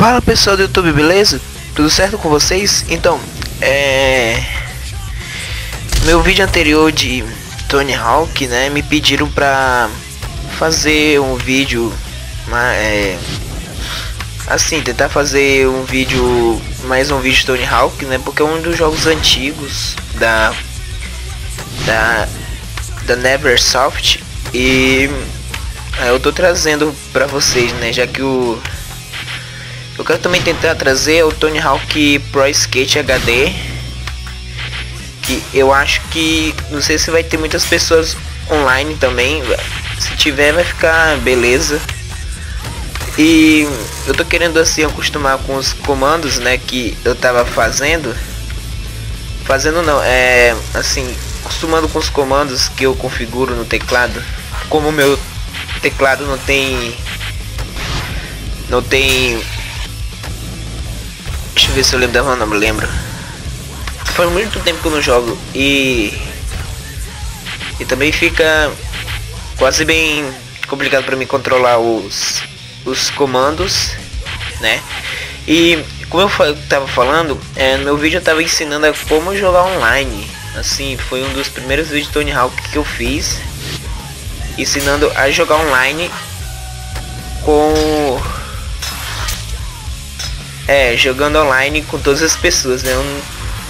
Fala pessoal do YouTube, beleza? Tudo certo com vocês? Então, é... Meu vídeo anterior de Tony Hawk, né, me pediram pra fazer um vídeo, é... assim, tentar fazer um vídeo, mais um vídeo de Tony Hawk, né, porque é um dos jogos antigos da... da... da Neversoft e... Eu tô trazendo pra vocês, né, já que o eu quero também tentar trazer o Tony Hawk Pro Skate HD. Que eu acho que. Não sei se vai ter muitas pessoas online também. Se tiver vai ficar beleza. E eu tô querendo assim acostumar com os comandos, né, que eu tava fazendo. Fazendo não, é assim, acostumando com os comandos que eu configuro no teclado. Como o meu teclado não tem não tem Deixa eu ver se eu lembro não me lembro. Faz muito tempo que eu não jogo e e também fica quase bem complicado para mim controlar os os comandos, né? E como eu tava falando, é, no meu vídeo eu tava ensinando a como jogar online. Assim, foi um dos primeiros vídeos de Tony Hawk que eu fiz, ensinando a jogar online com é, jogando online com todas as pessoas, né? Eu não,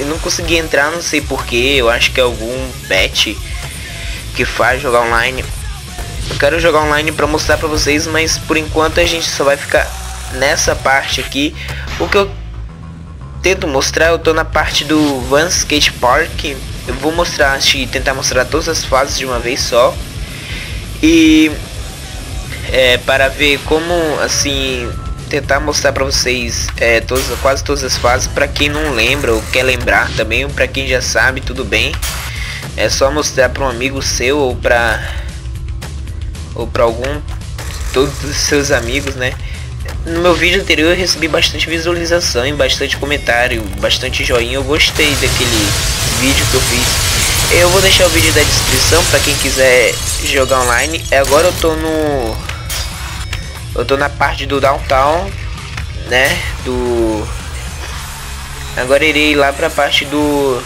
eu não consegui entrar, não sei porquê. Eu acho que é algum patch que faz jogar online. Eu quero jogar online para mostrar para vocês, mas por enquanto a gente só vai ficar nessa parte aqui. O que eu tento mostrar, eu tô na parte do Van Skate Park. Eu vou mostrar, acho que tentar mostrar todas as fases de uma vez só. E é, para ver como assim tentar mostrar para vocês é, todas, quase todas as fases. Para quem não lembra ou quer lembrar também ou para quem já sabe tudo bem. É só mostrar para um amigo seu ou para ou para algum todos os seus amigos né? No meu vídeo anterior eu recebi bastante visualização e bastante comentário bastante joinha. Eu gostei daquele vídeo que eu fiz. Eu vou deixar o vídeo da descrição para quem quiser jogar online. Agora eu tô no eu tô na parte do downtown, né? Do Agora irei lá pra parte do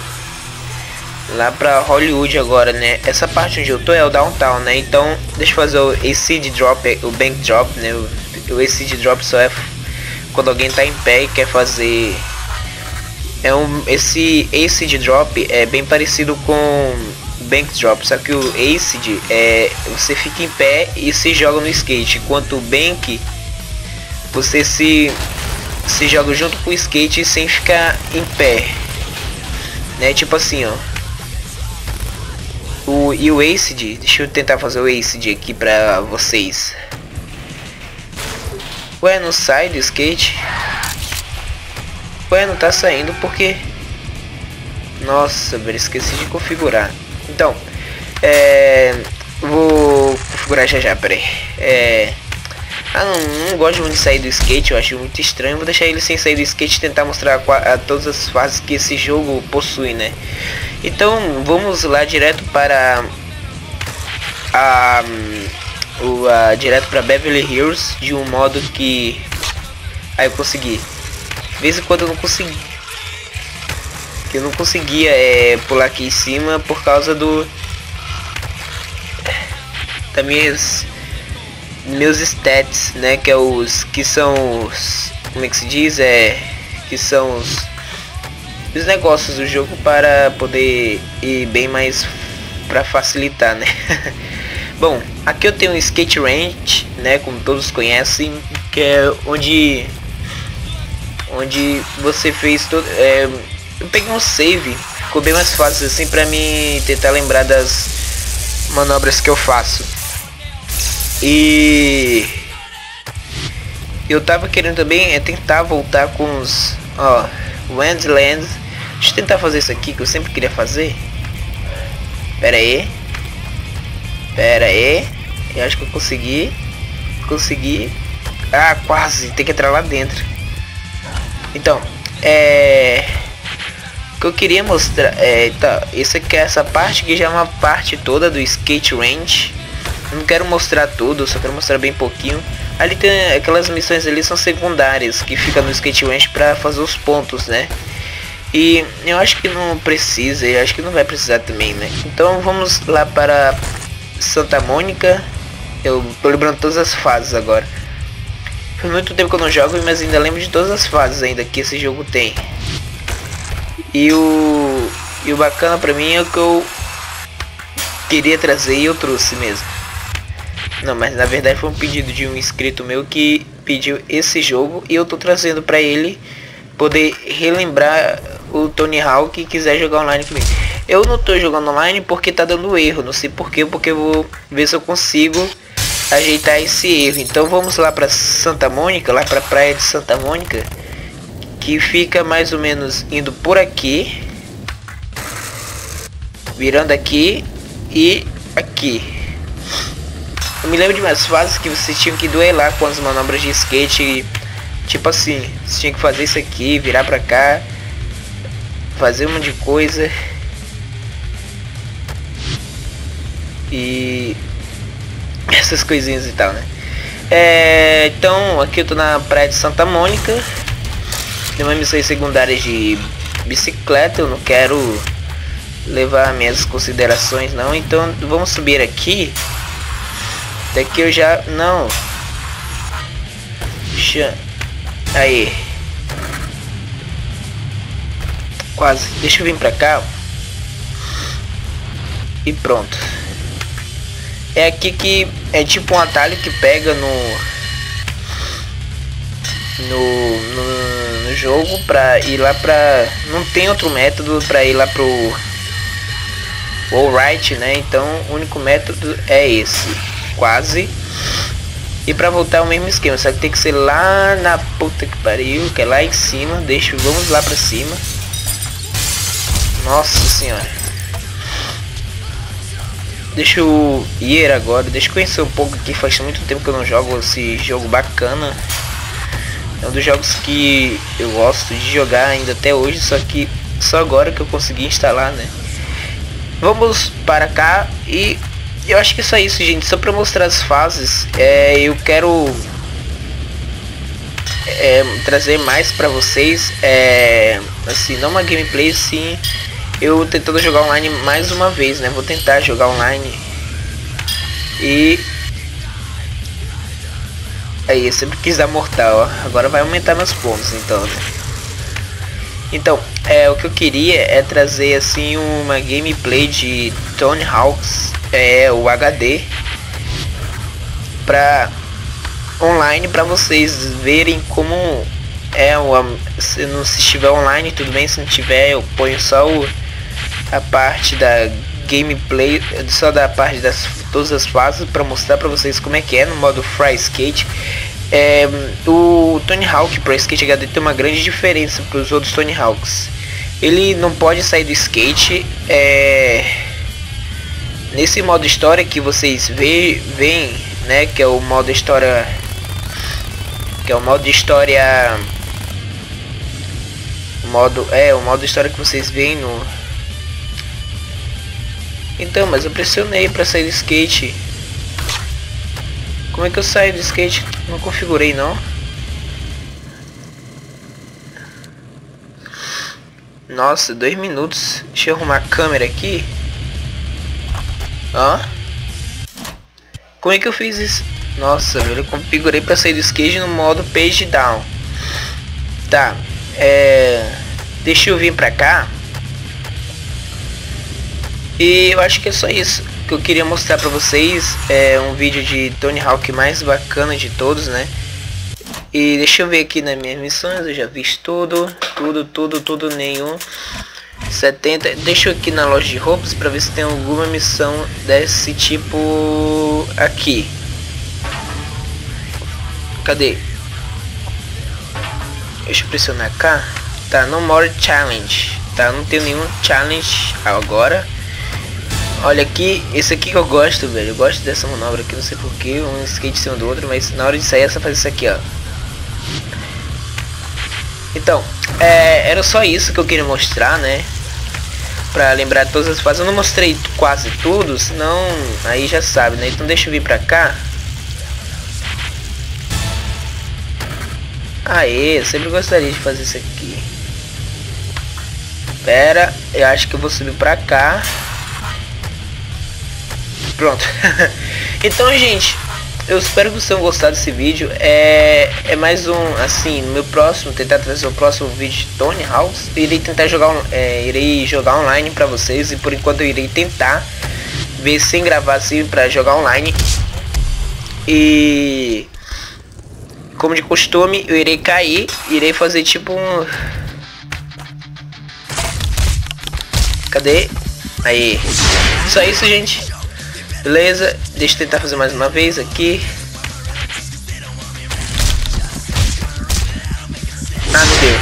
lá pra Hollywood agora, né? Essa parte onde eu tô é o downtown, né? Então, deixa eu fazer o acid drop, o bank drop, né? O, acid drop só é quando alguém tá em pé e quer fazer é um esse acid drop é bem parecido com bank drop, só que o acid é você fica em pé e se joga no skate, enquanto o bank você se se joga junto com o skate sem ficar em pé, né? Tipo assim, ó. O e o acid, deixa eu tentar fazer o acid aqui para vocês. Ué, não sai do skate? Ué, não tá saindo porque nossa, velho, esqueci de configurar. Então, é, vou configurar já já, peraí. É, ah, não, não gosto muito de sair do skate, eu acho muito estranho. Vou deixar ele sem sair do skate e tentar mostrar a, a todas as fases que esse jogo possui, né? Então, vamos lá direto para a, o, a direto para Beverly Hills de um modo que aí eu consegui. De vez em quando eu não consegui eu não conseguia é, pular aqui em cima por causa do da minhas meus stats né que é os que são os como é que se diz? É que são os, os negócios do jogo para poder ir bem mais para facilitar né? Bom aqui eu tenho um skate ranch né como todos conhecem que é onde onde você fez todo é, eu peguei um save, ficou bem mais fácil assim pra mim tentar lembrar das manobras que eu faço. E eu tava querendo também é tentar voltar com os ó, Wendlands. Deixa eu tentar fazer isso aqui que eu sempre queria fazer. Pera aí. Pera aí. Eu acho que eu consegui. Consegui. Ah, quase. Tem que entrar lá dentro. Então, é que eu queria mostrar é tá isso aqui é essa parte que já é uma parte toda do skate range não quero mostrar tudo só quero mostrar bem pouquinho Ali tem aquelas missões ali são secundárias que fica no skate ranch para fazer os pontos, né? E eu acho que não precisa, eu acho que não vai precisar também, né? Então vamos lá para Santa Mônica. Eu tô lembrando todas as fases agora. Faz muito tempo que eu não jogo, mas ainda lembro de todas as fases ainda que esse jogo tem. E o, e o bacana pra mim é que eu queria trazer e eu trouxe mesmo. Não, mas na verdade foi um pedido de um inscrito meu que pediu esse jogo e eu tô trazendo pra ele poder relembrar o Tony Hawk que quiser jogar online comigo. Eu não tô jogando online porque tá dando erro, não sei porquê, porque eu vou ver se eu consigo ajeitar esse erro. Então vamos lá para Santa Mônica, lá para praia de Santa Mônica, que fica mais ou menos indo por aqui, virando aqui e aqui. Eu me lembro de umas fases que você tinha que duelar com as manobras de skate, tipo assim, você tinha que fazer isso aqui, virar pra cá, fazer um monte de coisa. E essas coisinhas e tal, né? É, então, aqui eu tô na praia de Santa Mônica. Tem uma missão secundária de bicicleta, eu não quero levar minhas considerações não. Então, vamos subir aqui. Daqui eu já... Não. Aí. Quase. Deixa eu vir pra cá. E pronto. É aqui que é tipo um atalho que pega no no, no, jogo pra ir lá pra... Não tem outro método pra ir lá pro right, né? Então o único método é esse. Quase. E pra voltar é o mesmo esquema, só que tem que ser lá na puta que pariu, que é lá em cima. Deixa, vamos lá pra cima. Nossa senhora. Deixa eu ir agora, deixa eu conhecer um pouco aqui, faz muito tempo que eu não jogo esse jogo bacana. É um dos jogos que eu gosto de jogar ainda até hoje, só que só agora que eu consegui instalar, né? Vamos para cá e eu acho que é só isso, gente. Só para mostrar as fases, é, eu quero é, trazer mais para vocês, é, assim, não uma gameplay, sim eu tentando jogar online mais uma vez, né? Vou tentar jogar online. E... Aí, eu sempre quis dar mortal, ó. Agora vai aumentar meus pontos, então. Então, é, o que eu queria é trazer, assim, uma gameplay de Tony Hawks, é, o HD. Pra... Online, pra vocês verem como é o se não se estiver online tudo bem se não tiver eu ponho só o a parte da gameplay, só da parte das todas as fases para mostrar para vocês como é que é no modo Fry Skate. É, o Tony Hawk Pro Skate HD tem uma grande diferença para os outros Tony Hawks. Ele não pode sair do skate. É, nesse modo história que vocês veem, né, que é o modo história, que é o modo história, modo é o modo história que vocês veem no então, mas eu pressionei para sair do skate. Como é que eu saio do skate? Não configurei não. Nossa, dois minutos. Deixa eu arrumar a câmera aqui. Ó. Como é que eu fiz isso? Nossa, velho, eu configurei para sair do skate no modo page down. Tá. É... Deixa eu vir pra cá. E eu acho que é só isso que eu queria mostrar pra vocês. É um vídeo de Tony Hawk mais bacana de todos, né? E deixa eu ver aqui nas minhas missões, eu já fiz tudo, tudo, tudo, tudo, nenhum. 70, deixa eu aqui na loja de roupas para ver se tem alguma missão desse tipo aqui. Cadê? Deixa eu pressionar cá. Tá, no more challenge. Tá, não tem nenhum challenge agora. Olha aqui, esse aqui que eu gosto, velho. Eu gosto dessa manobra aqui, não sei porquê, um skate cima do outro, mas na hora de sair é só fazer isso aqui, ó. Então, é, era só isso que eu queria mostrar, né? Pra lembrar todas as fases. Eu não mostrei quase tudo, senão aí já sabe, né? Então deixa eu vir pra cá. Aê, eu sempre gostaria de fazer isso aqui. Pera, eu acho que eu vou subir pra cá. Pronto. então, gente, eu espero que vocês tenham gostado desse vídeo. É, é mais um, assim, no meu próximo, tentar trazer o próximo vídeo de Tony House. Irei tentar jogar, é, irei jogar online pra vocês e por enquanto eu irei tentar ver sem gravar assim pra jogar online. E como de costume, eu irei cair, irei fazer tipo um Cadê? Aí. Só isso, gente. Beleza? Deixa eu tentar fazer mais uma vez aqui. Ah, não deu.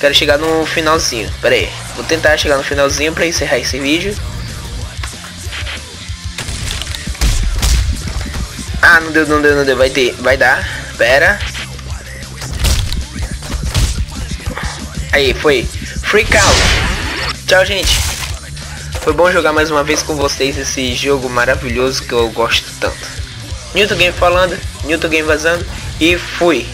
Quero chegar no finalzinho. Pera aí. Vou tentar chegar no finalzinho para encerrar esse vídeo. Ah, não deu, não deu, não deu. Vai ter, vai dar. Pera. Aí, foi. Freak out. Tchau, gente. Foi bom jogar mais uma vez com vocês esse jogo maravilhoso que eu gosto tanto. Newton Game falando, Newton Game vazando e fui.